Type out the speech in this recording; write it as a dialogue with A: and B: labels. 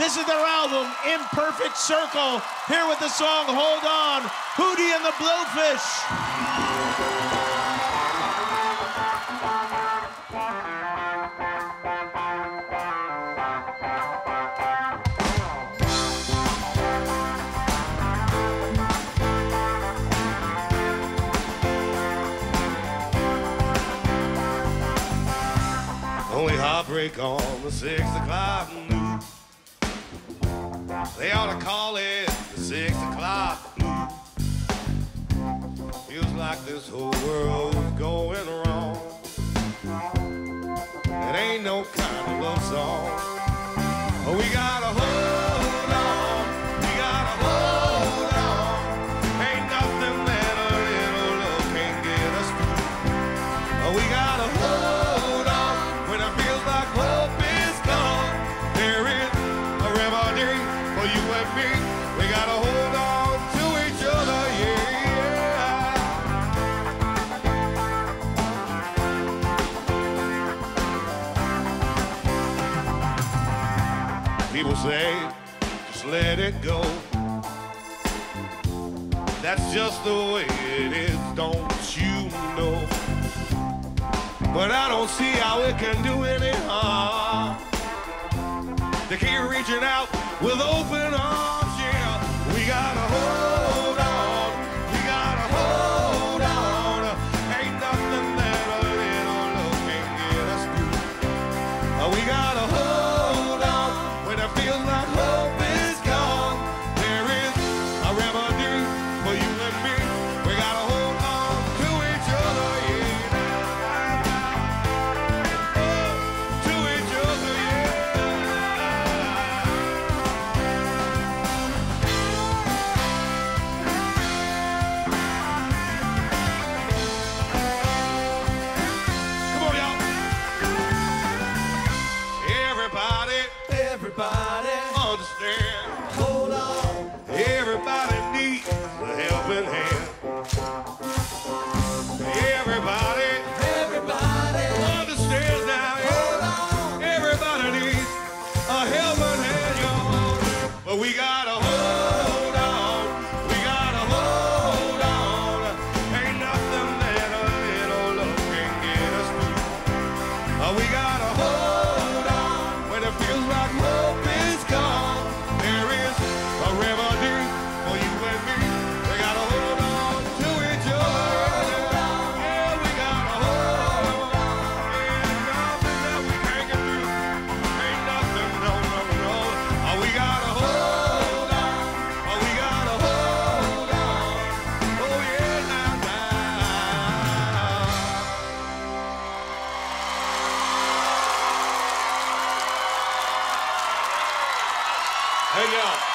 A: This is their album, Imperfect Circle. Here with the song Hold On, Hootie and the Blowfish.
B: Only heartbreak on the six o'clock news. They ought to call it the six o'clock blues. Feels like this whole world's going wrong. It ain't no kind of love song. We gotta hold me. We gotta hold on to each other, yeah. People say, just let it go. That's just the way it is, don't you know? But I don't see how it can do any harm. With open arms, yeah. We gotta hold Everybody
C: Everybody,
B: understands now.
C: hold on.
B: Everybody needs a helping hand, y'all. But we gotta Y'all.